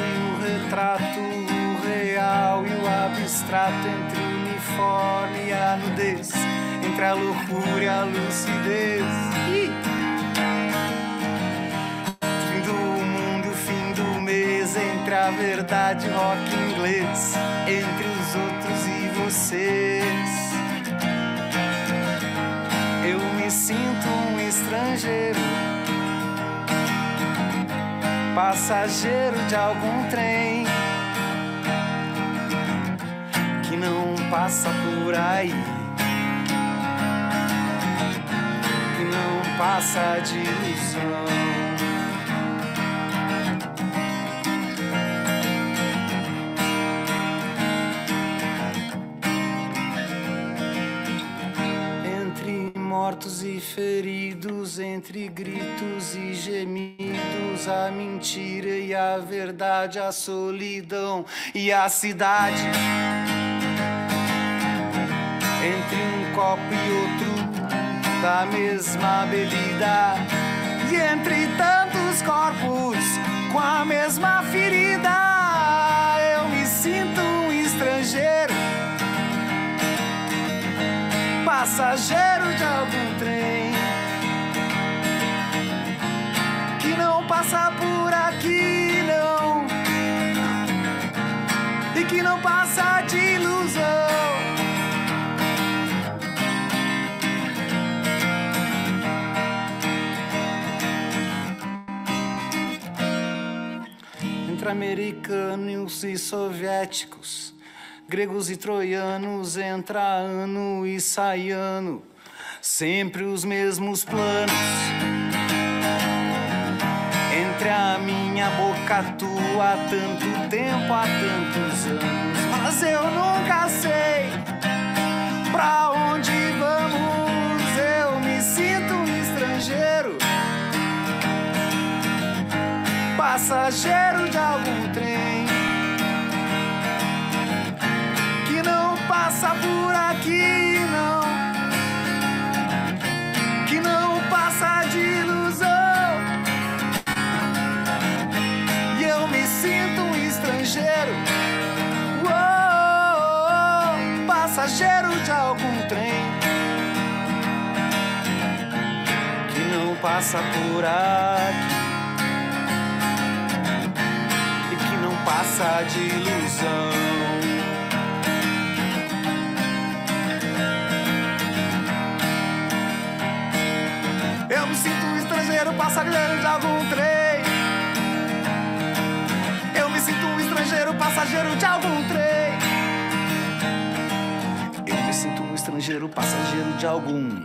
e o retrato, o real e o abstrato, entre o uniforme e a nudez, entre a loucura e a lucidez. Fim do mundo, fim do mês, entre a verdade rock inglês, entre passageiro de algum trem que não passa por aí, que não passa de ilusão. Mortos e feridos, entre gritos e gemidos, a mentira e a verdade, a solidão e a cidade. Entre um copo e outro da mesma bebida, e entre tantos corpos com a mesma ferida, passageiro de algum trem que não passa por aqui, não, e que não passa de ilusão. Entre americanos e soviéticos gregos e troianos, entra ano e sai ano, sempre os mesmos planos. Entre a minha boca tua há tanto tempo, há tantos anos, mas eu nunca sei pra onde vamos. Eu me sinto um estrangeiro, passageiro de algum trem. Passageiro de algum trem. Que não passa por aqui. E que não passa de ilusão. Eu me sinto um estrangeiro, passageiro de algum trem. Eu me sinto um estrangeiro, passageiro de algum trem. Estrangeiro, passageiro de algum.